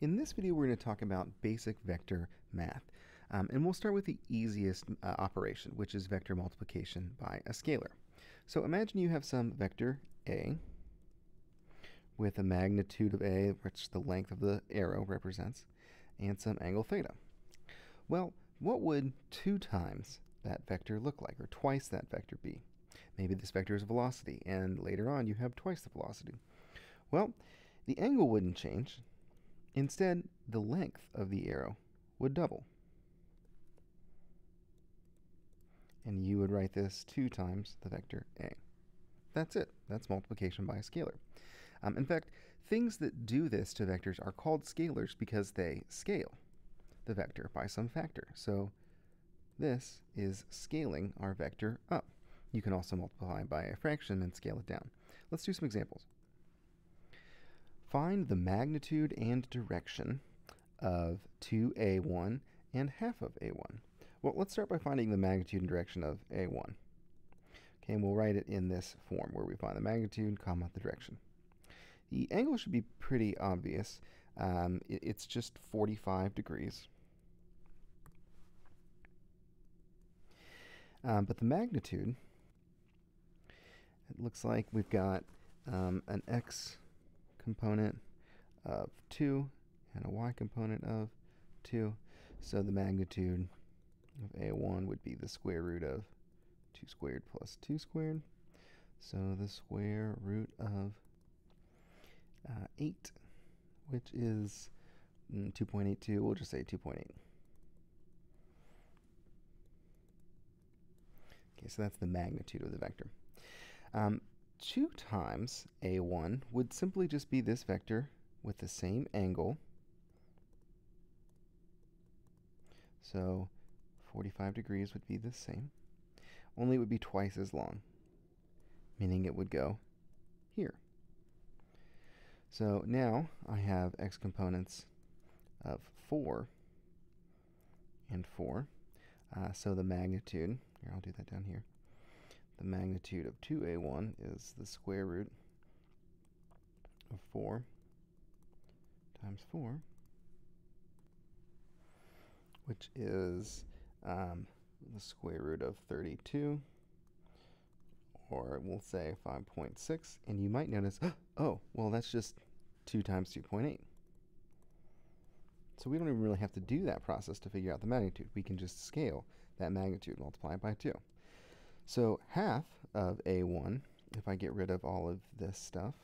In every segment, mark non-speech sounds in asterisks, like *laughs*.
In this video, we're going to talk about basic vector math. Um, and we'll start with the easiest uh, operation, which is vector multiplication by a scalar. So imagine you have some vector A with a magnitude of A, which the length of the arrow represents, and some angle theta. Well, what would 2 times that vector look like, or twice that vector be? Maybe this vector is velocity, and later on you have twice the velocity. Well, the angle wouldn't change, Instead, the length of the arrow would double. And you would write this 2 times the vector a. That's it. That's multiplication by a scalar. Um, in fact, things that do this to vectors are called scalars because they scale the vector by some factor. So this is scaling our vector up. You can also multiply by a fraction and scale it down. Let's do some examples. Find the magnitude and direction of 2a1 and half of a1. Well, let's start by finding the magnitude and direction of a1. Okay, and we'll write it in this form where we find the magnitude, comma, the direction. The angle should be pretty obvious. Um, it, it's just 45 degrees. Um, but the magnitude, it looks like we've got um, an x component of 2 and a y component of 2. So the magnitude of a1 would be the square root of 2 squared plus 2 squared. So the square root of uh, 8, which is mm, 2.82, we'll just say 2.8. Okay, so that's the magnitude of the vector. Um, 2 times a1 would simply just be this vector with the same angle. So 45 degrees would be the same, only it would be twice as long, meaning it would go here. So now I have x components of 4 and 4. Uh, so the magnitude, here I'll do that down here, the magnitude of 2a1 is the square root of 4 times 4, which is um, the square root of 32, or we'll say 5.6. And you might notice, *gasps* oh, well, that's just 2 times 2.8. So we don't even really have to do that process to figure out the magnitude. We can just scale that magnitude, multiply it by 2. So half of A1, if I get rid of all of this stuff,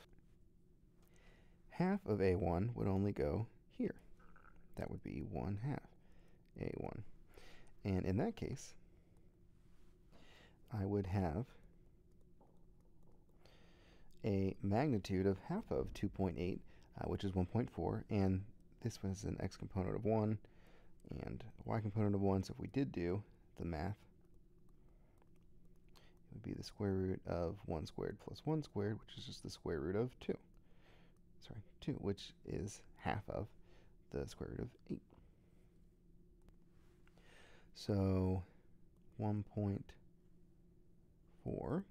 half of A1 would only go here. That would be 1 half A1. And in that case, I would have a magnitude of half of 2.8, uh, which is 1.4, and this was an x component of 1 and y component of 1, so if we did do the math, would be the square root of 1 squared plus 1 squared, which is just the square root of 2. Sorry, 2, which is half of the square root of 8. So 1.4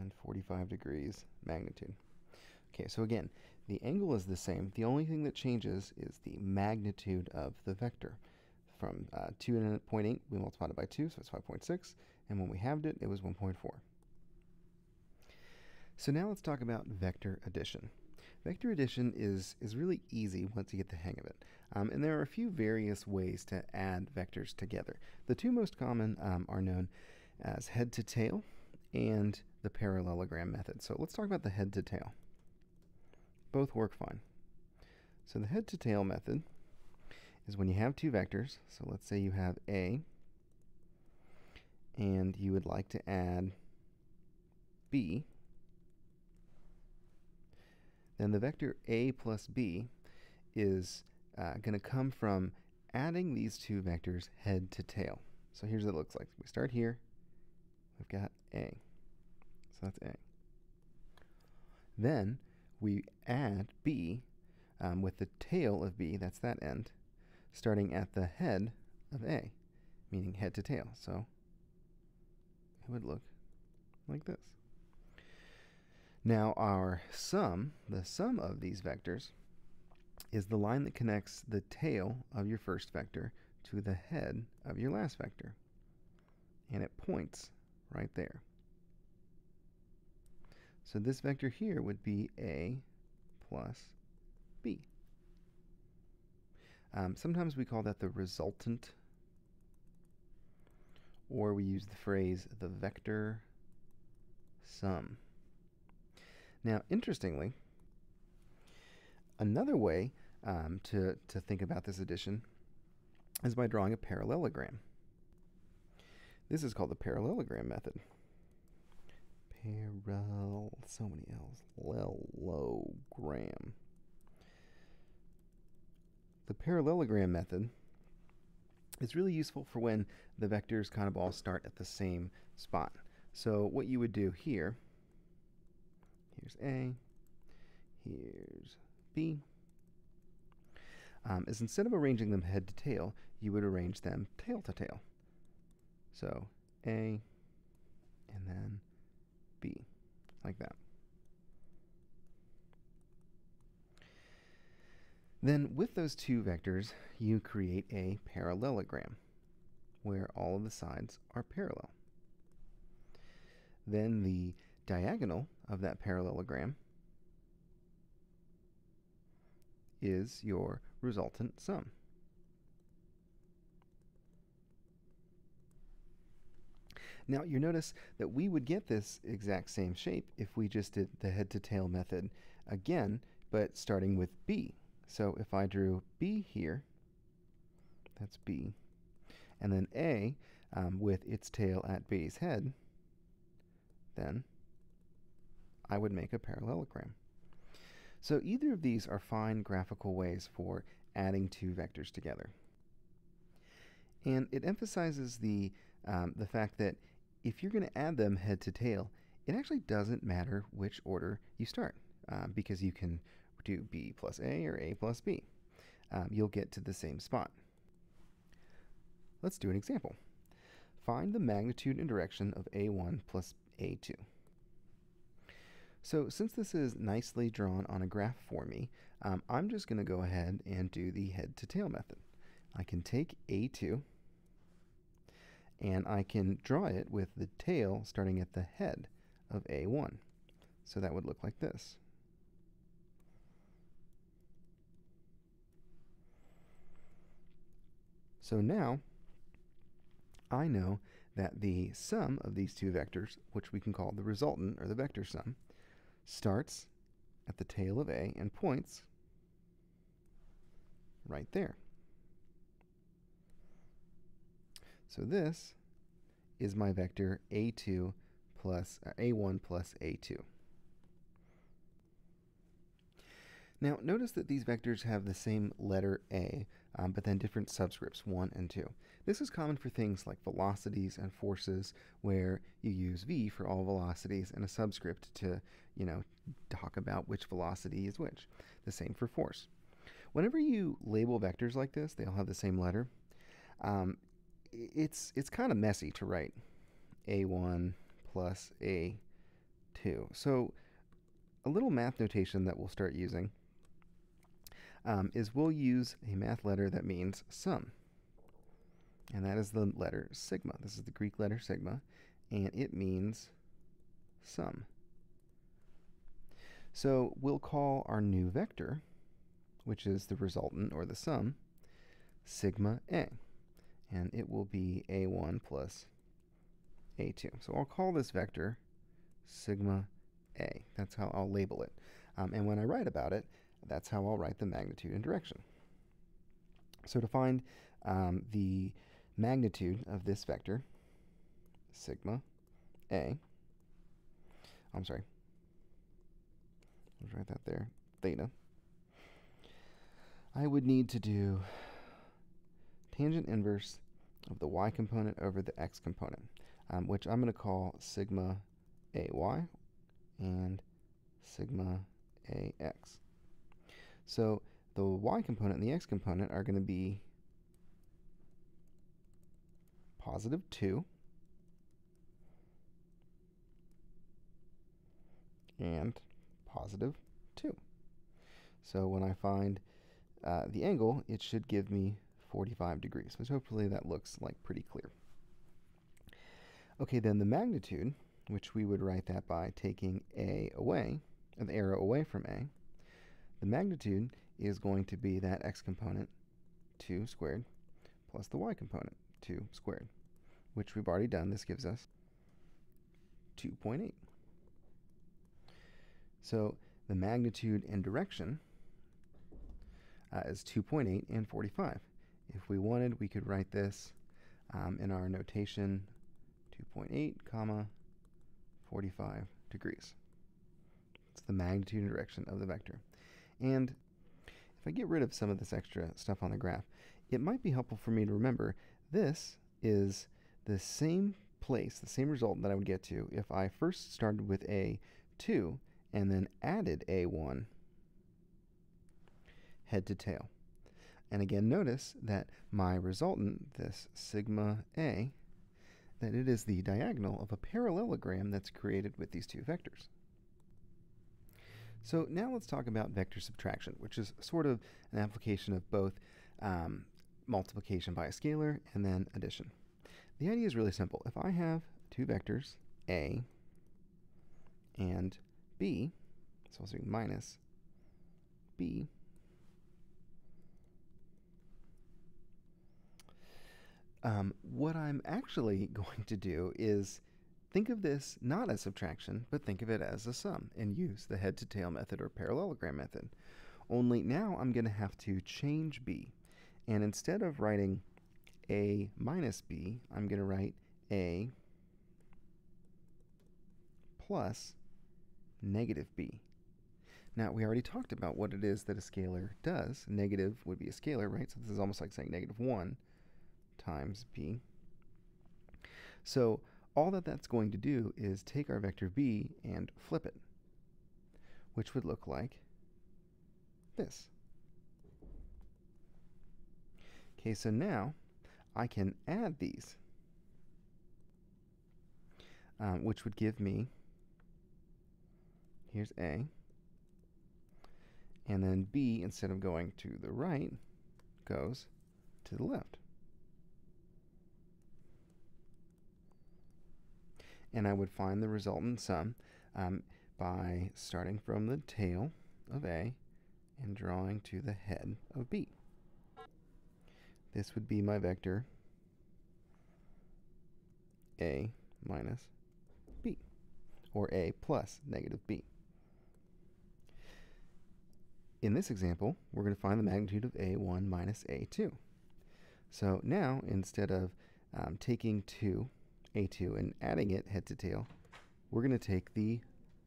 and 45 degrees magnitude. Okay, so again, the angle is the same. The only thing that changes is the magnitude of the vector. From uh, 2.8, we multiplied it by 2, so it's 5.6 and when we halved it, it was 1.4. So now let's talk about vector addition. Vector addition is, is really easy once you get the hang of it. Um, and there are a few various ways to add vectors together. The two most common um, are known as head to tail and the parallelogram method. So let's talk about the head to tail. Both work fine. So the head to tail method is when you have two vectors. So let's say you have A and you would like to add b, then the vector a plus b is uh, going to come from adding these two vectors head to tail. So here's what it looks like. We start here. We've got a. So that's a. Then we add b um, with the tail of b, that's that end, starting at the head of a, meaning head to tail. So it would look like this. Now our sum, the sum of these vectors, is the line that connects the tail of your first vector to the head of your last vector. And it points right there. So this vector here would be A plus B. Um, sometimes we call that the resultant, or we use the phrase the vector sum. Now, interestingly, another way um, to, to think about this addition is by drawing a parallelogram. This is called the parallelogram method. Parallel, so many L's. Lelogram. The parallelogram method is really useful for when the vectors kind of all start at the same spot. So what you would do here, here's A, here's B, um, is instead of arranging them head to tail, you would arrange them tail to tail. So A and then B, like that. Then with those two vectors, you create a parallelogram where all of the sides are parallel. Then the diagonal of that parallelogram is your resultant sum. Now you notice that we would get this exact same shape if we just did the head to tail method again, but starting with B. So if I drew B here, that's B, and then A um, with its tail at B's head, then I would make a parallelogram. So either of these are fine graphical ways for adding two vectors together. And it emphasizes the, um, the fact that if you're going to add them head to tail, it actually doesn't matter which order you start uh, because you can do b plus a or a plus b. Um, you'll get to the same spot. Let's do an example. Find the magnitude and direction of a1 plus a2. So since this is nicely drawn on a graph for me, um, I'm just going to go ahead and do the head to tail method. I can take A2 and I can draw it with the tail starting at the head of A1. So that would look like this. So now I know that the sum of these two vectors, which we can call the resultant or the vector sum, starts at the tail of A and points right there. So this is my vector a2 plus uh, a1 plus a2. Now notice that these vectors have the same letter a, um, but then different subscripts 1 and 2. This is common for things like velocities and forces, where you use v for all velocities and a subscript to, you know, talk about which velocity is which. The same for force. Whenever you label vectors like this, they all have the same letter. Um, it's it's kind of messy to write a1 plus a2. So a little math notation that we'll start using um, is we'll use a math letter that means sum. And that is the letter sigma. This is the Greek letter sigma, and it means sum. So we'll call our new vector, which is the resultant or the sum, sigma a. And it will be a1 plus a2. So I'll call this vector sigma a. That's how I'll label it. Um, and when I write about it, that's how I'll write the magnitude and direction. So to find um, the magnitude of this vector, sigma a, I'm sorry, Let's write that there, theta. I would need to do tangent inverse of the y component over the x component, um, which I'm going to call sigma ay and sigma ax. So the y component and the x component are going to be positive 2 and positive 2. So when I find uh, the angle, it should give me 45 degrees. So hopefully that looks like pretty clear. Okay, then the magnitude, which we would write that by taking a away, the arrow away from a, the magnitude is going to be that x component, 2 squared, plus the y component, 2 squared, which we've already done. This gives us 2.8. So the magnitude and direction uh, is 2.8 and 45. If we wanted, we could write this um, in our notation 2.8 comma 45 degrees. It's the magnitude and direction of the vector. And if I get rid of some of this extra stuff on the graph, it might be helpful for me to remember this is the same place, the same result that I would get to if I first started with a 2 and then added a1 head to tail. And again, notice that my resultant, this sigma a, that it is the diagonal of a parallelogram that's created with these two vectors. So now let's talk about vector subtraction, which is sort of an application of both um, multiplication by a scalar and then addition. The idea is really simple. If I have two vectors, a and b, so I'll say minus b, um, what I'm actually *laughs* going to do is think of this not as subtraction, but think of it as a sum and use the head to tail method or parallelogram method. Only now I'm going to have to change b. And instead of writing a minus b, I'm going to write a plus negative b. Now, we already talked about what it is that a scalar does. Negative would be a scalar, right? So this is almost like saying negative 1 times b. So all that that's going to do is take our vector b and flip it, which would look like this. Okay, so now I can add these, um, which would give me, here's A, and then B, instead of going to the right, goes to the left. And I would find the resultant sum um, by starting from the tail of A and drawing to the head of B. This would be my vector A minus B, or A plus negative B. In this example, we're going to find the magnitude of A1 minus A2. So now, instead of um, taking 2 a2 and adding it head to tail, we're going to take the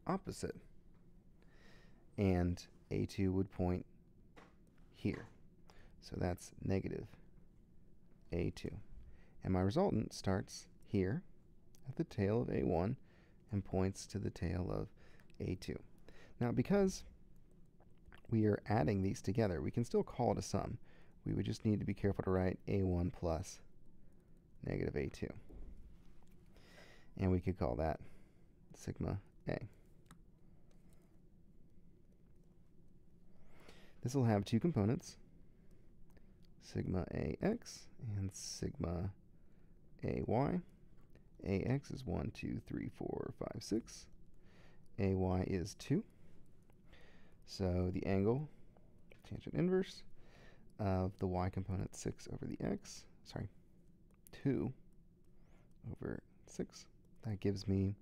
opposite. And A2 would point here. So that's negative A2. And my resultant starts here at the tail of A1 and points to the tail of A2. Now because we are adding these together, we can still call it a sum. We would just need to be careful to write A1 plus negative A2 and we could call that sigma A. This will have two components, sigma AX and sigma AY. AX is 1, 2, 3, 4, 5, 6. AY is 2. So the angle, tangent inverse, of the y component 6 over the x, sorry, 2 over 6 that gives me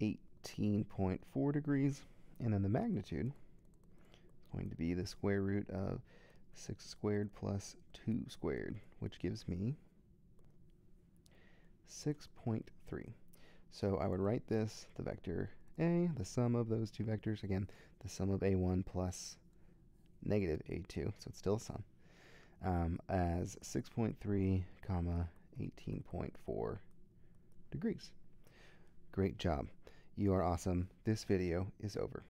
18.4 degrees. And then the magnitude is going to be the square root of 6 squared plus 2 squared, which gives me 6.3. So I would write this, the vector a, the sum of those two vectors, again, the sum of a1 plus negative a2, so it's still a sum, um, as 6.3 comma 18.4 degrees. Great job. You are awesome. This video is over.